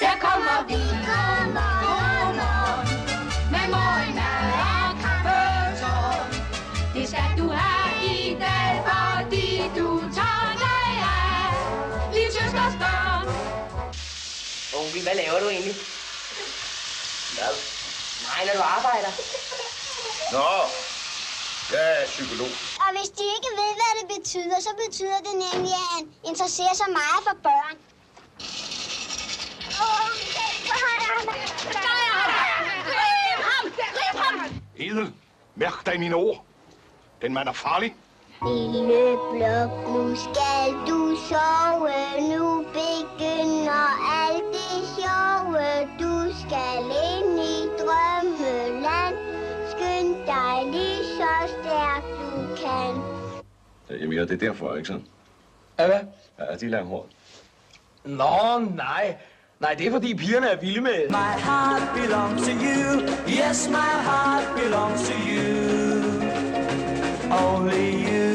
Der kommer vi. Godmorgen. Med morgenmad og kaffetår. Det skal du have i dag, fordi du tager dig af livsøsters børn. Onkel, hvad laver du egentlig? Hvad? Nej, når du arbejder. Nå, jeg er psykolog. Og hvis de ikke ved, hvad det betyder, så betyder det nemlig, at han interesserer sig meget for børn. Edel, mærk dig i mine ord. Den mand er farlig. Lille blok, nu skal du sove. Nu begynder alt det sjove. Du skal ind i drømmeland. Skynd dig lige så stærkt du kan. Jeg mener, det er derfor, ikke sandt? Ja, hvad? Ja, de er langhåret. Nå, nej. Nej, det er fordi pigerne er vilde med... My heart belongs to you. Yes, my heart belongs to you. Only you.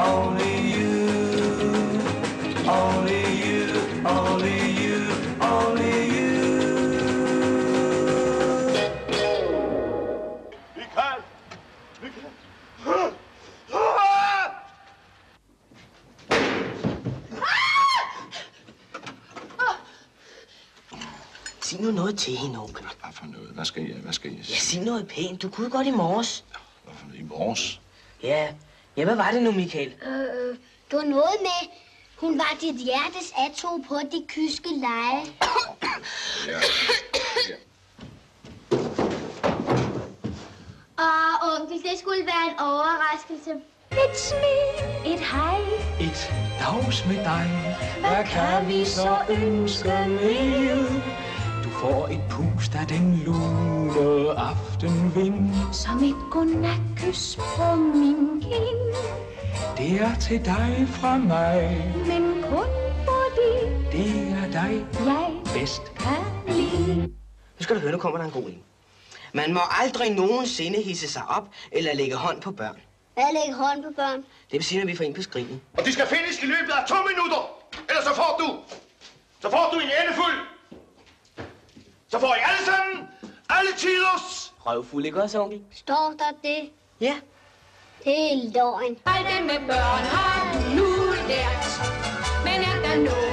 Only you. Only you. Only you. Only you. Michael! Michael! Sig nu noget til hende, onkel. Hvad for noget? Hvad skal jeg? Hvad skal jeg? Ja, sig noget pænt. Du kunne godt i morges. Hvad for noget? I morges? Ja. Ja, hvad var det nu, Michael? Øh, det var noget med, hun var dit hjertes atto på de kyske leje. Ja. Og onkel, det skulle være en overraskelse. Et smil, et hej. Et dags med dig. Hvad kan vi så ønske mere? Pust af den lune aftenvind. Som et godnatkys på min kind. Det er til dig fra mig. Men kun fordi Det er dig jeg bedst. kan lide. Nu skal du høre, nu kommer der en god en. Man må aldrig nogensinde hisse sig op eller lægge hånd på børn. Hvad lægger hånd på børn? Det vil sige, når vi får ind på skrinet. Og de skal findes i løbet af to minutter. Ellers så får du... Så får du en endefuld. Så får I alle sammen... Alle tiders... Røvfuld, ikke også, onkel? Står der det? Ja. Det er løgn. Alt det med børn har du nu lært. Men er der noget,